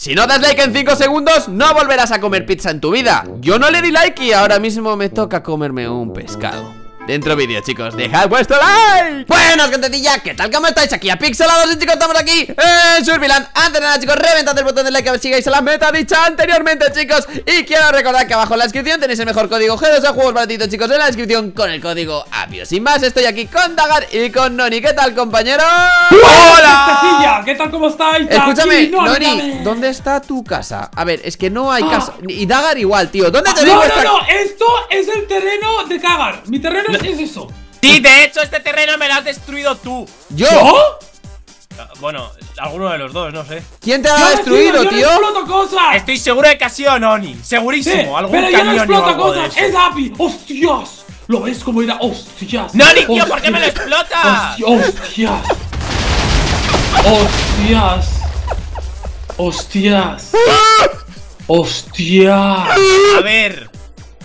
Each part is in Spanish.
Si no das like en 5 segundos, no volverás a comer pizza en tu vida. Yo no le di like y ahora mismo me toca comerme un pescado Dentro vídeo, chicos, dejad vuestro like Buenas, gentecilla, ¿qué tal? ¿Cómo estáis? Aquí a Pixelados y chicos, estamos aquí en Surviland Antes de nada, chicos, reventad el botón de like a ver si sigáis a la meta dicha anteriormente, chicos Y quiero recordar que abajo en la descripción tenéis el mejor código G2 a juegos baratitos, chicos, en la descripción con el código APIO Sin más, estoy aquí con Dagar y con Noni ¿Qué tal, compañero? ¡Hola! ¿Qué tal? ¿Cómo estáis? Escúchame, Aquí, no, Noni, dame. ¿dónde está tu casa? A ver, es que no hay Ah. casa Y Dagar igual, tío ¿Dónde te No, digo no, esta- no, esto es el terreno de Cagar. Mi terreno es eso. Sí, de hecho, este terreno me lo has destruido tú. ¿Yo? ¿Yo? Ah, Bueno, alguno de los dos, no sé. ¿Quién te Yo ha destruido, yo tío? no exploto cosas. Estoy seguro de que ha sido Noni. Sí, Segurísimo. algún pero yo no exploto cosas. Es Api. ¡Hostias! ¿Lo ves cómo era? ¡Hostias! Noni, tío, ¿por qué me lo explotas? ¡Hostias! ¡Hostias! ¡Hostias! ¡Hostias! A ver.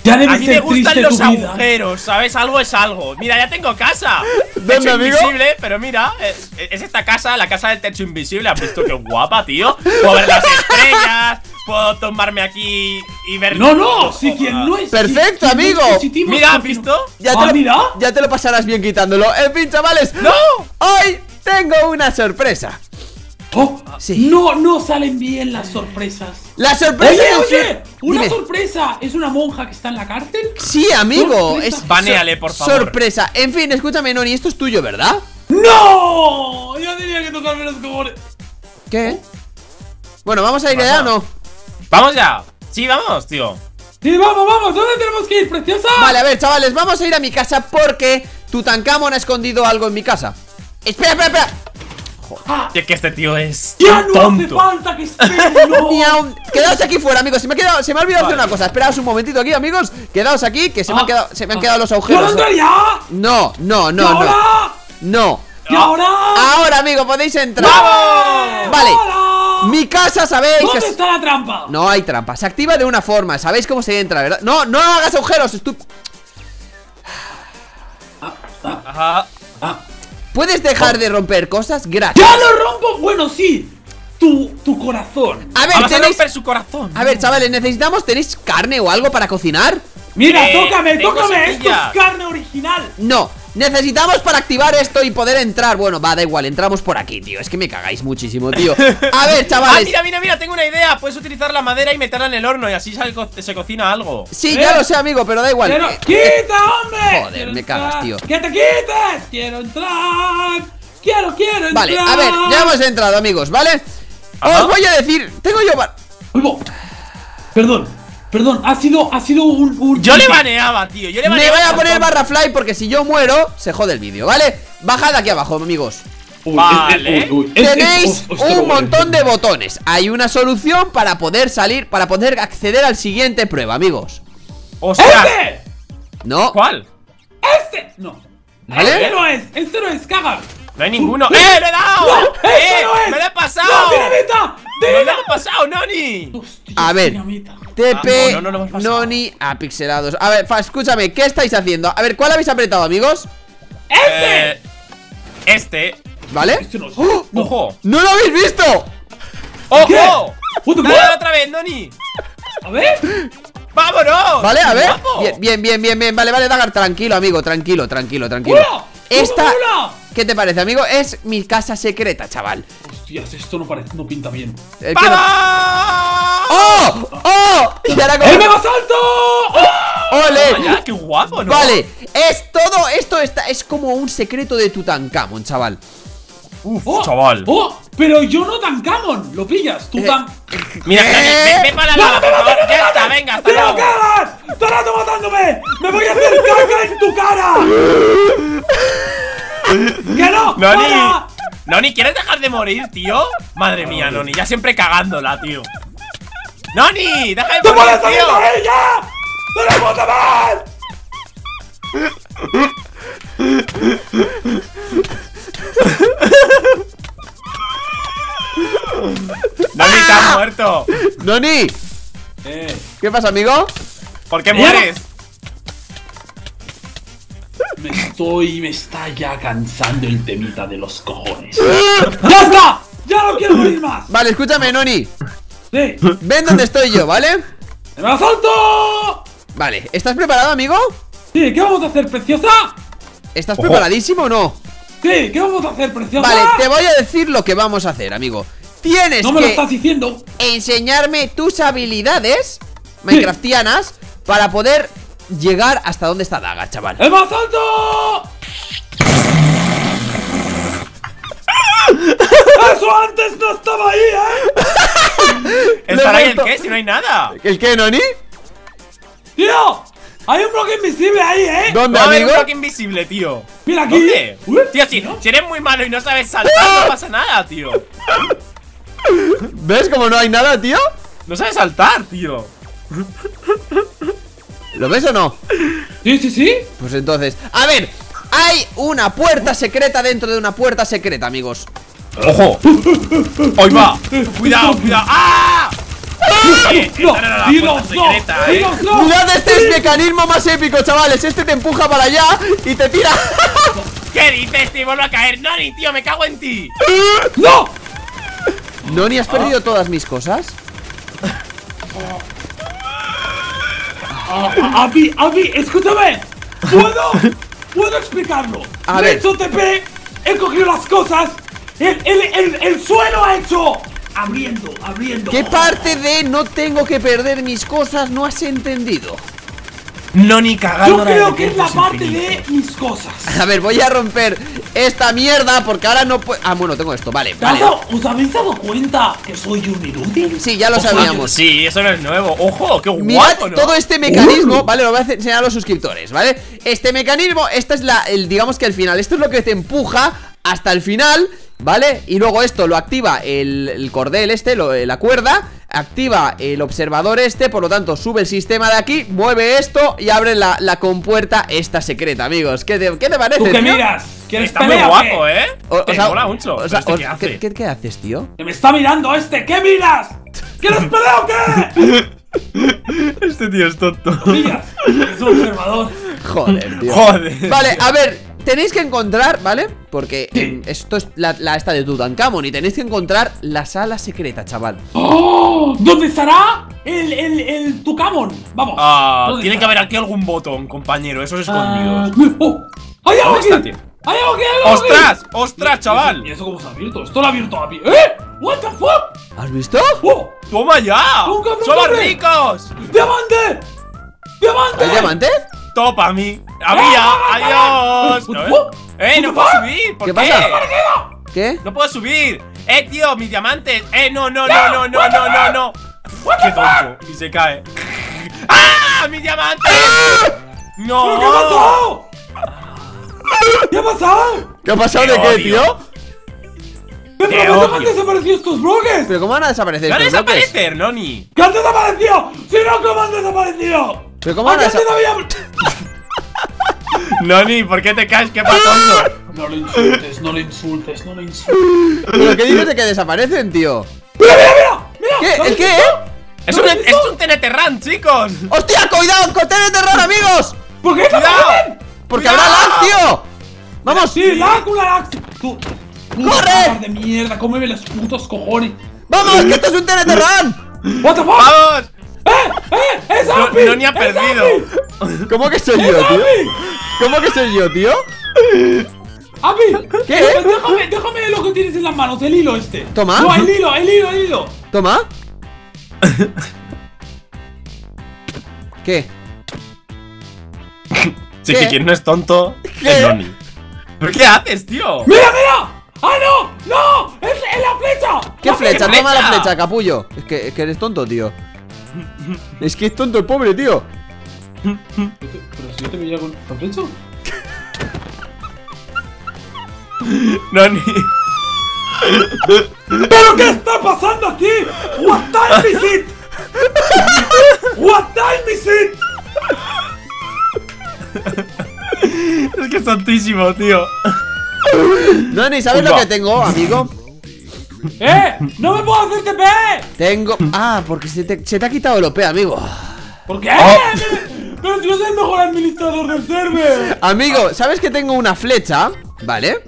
Ya debe A mí me gustan los agujeros, ¿sabes? Algo es algo. Mira, ya tengo casa. ¿Dónde, Techo amigo? invisible, pero mira, es, es esta casa, la casa del techo invisible. ¿Has visto qué guapa, tío? Puedo ver las estrellas, puedo tomarme aquí y ver. No, no, si quien no es. Perfecto, no es amigo. Mira, ¿has visto? Ya Ah, te, lo, mira. ya te lo pasarás bien quitándolo En fin, chavales ¡No! Hoy tengo una sorpresa Oh, Sí. No, no salen bien las sorpresas. La sorpresa Oye, es- oye, una Dime. sorpresa. ¿Es una monja que está en la cárcel? Sí, amigo Sorpresa. es Banéale, por favor. Sorpresa En fin, escúchame, Noni Esto es tuyo, ¿verdad? ¡No! Yo tenía que tocarme los cojones. ¿Qué? Bueno, ¿vamos a ir allá o no? Vamos ya. Sí, vamos, tío. Sí, vamos, vamos. ¿Dónde tenemos que ir, preciosa? Vale, a ver, chavales Vamos a ir a mi casa porque Tutankamón ha escondido algo en mi casa Espera, espera, espera Ah, Es que este tío es. ya no tonto. hace falta que espere, no. Quedaos aquí fuera, amigos. Se me ha, quedado, se me ha olvidado hacer una cosa. Esperaos un momentito aquí, amigos. Quedaos aquí, que se me han Ah, quedado, se me han ah. quedado los ¿Puedo agujeros. entrar ya? No, no, ¿Y no, no. No. ¿Y ahora? Ahora, amigo, podéis entrar. ¡Vamos! Vale. ¡Hola! Mi casa, ¿sabéis? que ¿Dónde es- está la trampa? No hay trampa. Se activa de una forma. ¿Sabéis cómo se entra, verdad? No, no hagas agujeros, Ah, ah, Ajá. ¿Puedes dejar de romper cosas? Gracias. ¡Ya lo rompo! Bueno, sí. Tu, tu corazón. A ver, Vamos a romper su corazón. A ver, chavales, necesitamos. ¿Tenéis carne o algo para cocinar? Mira, Eh, tócame, tócame. Esto es carne original. No, necesitamos para activar esto y poder entrar. Bueno, va, da igual, entramos por aquí, tío. Es que me cagáis muchísimo, tío. A ver, Ah, chavales. mira, mira, mira, tengo una idea. Puedes utilizar la madera y meterla en el horno y así co- se cocina algo. Sí, ¿Eh? ya lo sé, amigo, pero da igual. Quiero, Eh, ¡Quita, hombre! Joder, Quiero me entrar. cagas, tío. ¡Que te quites! ¡Quiero entrar! ¡Quiero, quiero entrar! Vale, a ver, ya hemos entrado, amigos, ¿vale? Ajá. Os voy a decir, tengo yo. Oigo. Perdón, perdón, ha sido, ha sido un. un- Yo le baneaba, tío. Yo le Me baneaba. voy a poner barra fly porque si yo muero, se jode el vídeo, ¿vale? Bajad aquí abajo, amigos. Uy, Vale. es- es- uy, es- es- Tenéis un montón de botones. Hay una solución para poder salir, para poder acceder al siguiente prueba, amigos. ¡Ostras! ¡Este! ¿No? ¿Cuál? ¡Este! No. ¿Vale? Este no es, este no es, caga. No hay ninguno. ¡Eh, lo he dado! ¡No! ¡Eh! ¡Este no es! ¡Me lo he pasado! ¡No, dinamita! ¡Me lo ¡Dinamita! he pasado, Noni! Hostia, A ver. TP Ah, no. Noni a pixelados. A ver, fa, escúchame, ¿qué estáis haciendo? A ver, ¿cuál habéis apretado, amigos? ¡Este! Eh, este. ¿Vale? Este no. ¡Oh! No. ¡Ojo! ¡No lo habéis visto! ¡Ojo! ¡Dale otra vez, Noni! A ver. ¡Vámonos! Vale, a ver. Bien, bien, bien, bien, bien. Vale, vale, Dagar, tranquilo, amigo, tranquilo, tranquilo, tranquilo. ¡Hola! Esta. ¡Hola! ¿Qué te parece, amigo? Es mi casa secreta, chaval. Hostias, esto no parece, no pinta bien. El que no- ¡Vamos! ¡Oh! ¡Oh! Y ahora como- ¡El mega salto! ¡Oh! ¡Ole! Vaya, ¡Qué guapo, ¿no? Vale, es todo esto está, es como un secreto de Tutankamón, chaval. Uf, ¡Oh! chaval. ¡Oh! Pero yo no tan camon, lo pillas, tú Eh, tan. Mira, ¿Qué? Noni, ven, ven para la lava, por favor. Ya está, venga, hasta ¡Pero luego. cagas! ¡Todo el rato matándome! ¡Me voy a hacer caca en tu cara! ¡Que no! Noni. ¡Para! Noni, ¿quieres dejar de morir, tío? Madre mía, Noni, ya siempre cagándola, tío. Noni, deja de ¡No morir, puedes tío. por ella! ¡No la puedo más! Noni, te has muerto. Noni, Eh, ¿qué pasa, amigo? ¿Por qué mueres? Estoy. Me está ya cansando el temita de los cojones. ¡Ya está! ¡Ya no quiero morir más! Vale, escúchame, Noni. Sí. Ven donde estoy yo, ¿vale? ¡Me asalto! Vale, ¿estás preparado, amigo? Sí, ¿qué vamos a hacer, preciosa? ¿Estás Ojo. preparadísimo o no? Sí, ¿qué vamos a hacer, preciosa? Vale, te voy a decir lo que vamos a hacer, amigo Tienes No me lo estás diciendo. enseñarme tus habilidades Minecraftianas Para poder llegar hasta donde está Daga, chaval ¡Me asalto! ¡Eso antes no estaba ahí, eh! ¿Estará ahí el qué? Si no hay nada. ¿El qué, Noni? ¡Tío! Hay un bloque invisible ahí, eh. ¿Dónde, Va a haber un amigo? bloque invisible, tío. Mira aquí. ¿Dónde? Uy, Tío, si, si eres muy malo y no sabes saltar, no pasa nada, tío. ¿Ves cómo no hay nada, tío? No sabes saltar, tío. ¿Lo ves o no? Sí, sí, sí. Pues entonces, a ver Hay una puerta secreta dentro de una puerta secreta, amigos ¡Ojo! ¡Hoy va! ¡Cuidado, cuidado! ¡Ah! Eh, No, no no, eh. dinos no. Mirad este mecanismo más épico, chavales Este te empuja para allá y te tira ¿Qué dices, tío? Vuelve a caer. Noni, tío, me cago en ti. ¡No! ¿Noni, has perdido todas mis cosas? Ah, Avi, Avi, escúchame. ¿Puedo? ¿Puedo explicarlo? A Le he hecho TP, he cogido las cosas. El, el, el, el suelo ha hecho. Abriendo, abriendo. ¿Qué parte de no tengo que perder mis cosas no has entendido? Noni Yo cagando creo que es la parte de mis cosas. A ver, voy a romper esta mierda porque ahora no puedo... Ah, bueno, tengo esto, vale, ¿Te has vale dado- ¿Os habéis dado cuenta que soy un inútil? Sí, ya lo sabíamos Sí, eso no es nuevo. ¡Ojo! ¡Qué Mirad guapo, ¿no? todo este mecanismo, ¿vale? Lo voy a enseñar a los suscriptores, ¿vale? Este mecanismo, esta es la, el, digamos que el final Esto es lo que te empuja hasta el final, ¿vale? Y luego esto lo activa el, el cordel este, lo- la cuerda Activa el observador este, por lo tanto sube el sistema de aquí Mueve esto y abre la, la compuerta esta secreta, amigos ¿Qué te, qué te parece, ¿Tú qué tío? miras? ¿Quieres Está muy guapo, qué? ¿eh? O- o Te sea, mola mucho. o sea, ¿Este qué hace? ¿qué, qué- qué haces, tío? ¡Que me está mirando este! ¿Qué miras? ¿Quieres pelea o qué? Este tío es tonto. Pillas. Es un observador. Joder, tío Joder. Vale, a ver, tenéis que encontrar, ¿vale? Porque Sí. em, esto es la, la esta de Tutankamón Y tenéis que encontrar la sala secreta, chaval ¡Oh! ¿Dónde estará el, el, el Tucamon? Vamos. Ah, ¿Dónde tiene que haber aquí algún botón, compañero. Esos Ah, escondidos. ¡Oh! ¡Hay algo ¿Dónde aquí! está? ¡Hay algo aquí! hay algo aquí! ¡Ostras! ¡Ostras, chaval! ¿Y eso cómo se ha abierto? Esto lo ha abierto Avi. ¿Eh? ¿What the fuck? ¿Has visto? ¡Oh! ¡Toma ya! ¡Un cabrón, ¡Somos hombre! ricos! ¡Diamante! ¡Diamante! ¿Hay diamante? ¡Ah! Top a mí. Adiós. ¿No ¡Eh, no puedo subir! ¿Por qué? Pasa? ¿Qué? ¡No puedo subir! ¡Eh, tío, mis diamantes! ¡Eh, no, no, no, no, no, no, no! no. ¡Qué tonto! Y se cae. ¡Ah! ¡Mis diamantes! ¡No! ¿Qué ha pasado? ¿Qué ha pasado? ¿Qué ha pasado de qué, tío? ¿Pero cómo han desaparecido estos bloques? ¿Pero cómo van a desaparecer ¿Van a desaparecer, Noni? ¡Que han desaparecido! ¡Si no, cómo han desaparecido! ¿Pero cómo Noni, ¿por qué te caes? ¡Qué patoso! No le insultes, no le insultes, no le insultes. ¿Pero qué dices de que desaparecen, tío? ¡Mira, mira, mira! ¡Mira! ¿Qué? ¿Lo ¿El qué, eh? ¡Es ¿Lo un, es un TNT Run, chicos! ¡Hostia, cuidado! ¡Corten de terror, amigos! ¿Por qué desaparecen? Porque ¡Cuidado! habrá lag, tío ¡Vamos! Sí, lag, una lag. Tú. ¡Corre! de mierda, cómeme los putos cojones. ¡Vamos! ¡Que esto es un TNT Run! What the fuck? ¡Vamos! ¡Eh! ¡Eh! ¡Es No, Api! Noni ha ¡Es perdido. ¿Cómo que soy ¡Es yo, tío? ¿Cómo que soy yo, tío? ¡Api! ¿Qué? Déjame, déjame lo que tienes en las manos, el hilo este. Toma. No, el hilo, el hilo, el hilo. Toma ¿Qué? Sí, ¿Qué? que quien no es tonto ¿Qué? es Noni. ¿Pero qué haces, tío? ¡Mira, mira! ¡Ah, no! ¡No! ¡Es, es la flecha! ¿Qué ¡La flecha? flecha? Toma la flecha, capullo Es que, es que eres tonto, tío Es que es tonto el pobre, tío Pero si yo te veía con la flecha. Noni. ¿Pero qué está pasando aquí? What time is it? What time is it? Es que es tontísimo, tío. Noni, ¿sabes lo que tengo, amigo? ¡Eh! ¡No me puedo hacer TP! Tengo... Ah, porque se te, se te ha quitado el OP, amigo ¿Por qué? Oh. Pero si yo soy el mejor administrador del server. Amigo, ¿sabes que tengo una flecha? ¿Vale?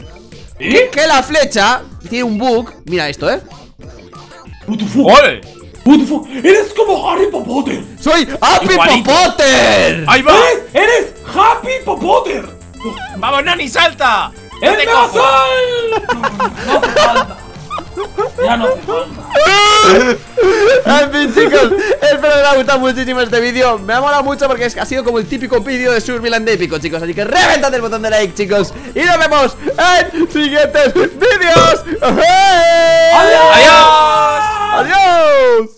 ¿Y? Que la flecha tiene un bug Mira esto, ¿eh? What the fuck? ¡Ole! What the fuck? Eres como Harry Potter. ¡Soy Happy Igualito. Potter! ¡Ahí va! Eres, eres Happy Potter. ¡Vamos, Nani, salta! ¡Yo ¡El! No te falta. Ya no. En fin chicos, espero que os haya gustado muchísimo este vídeo Me ha molado mucho porque es que ha sido como el típico vídeo de Surviland épico chicos Así que reventad el botón de like chicos Y nos vemos en siguientes vídeos. ¡Adiós! ¡Adiós! ¡Adiós!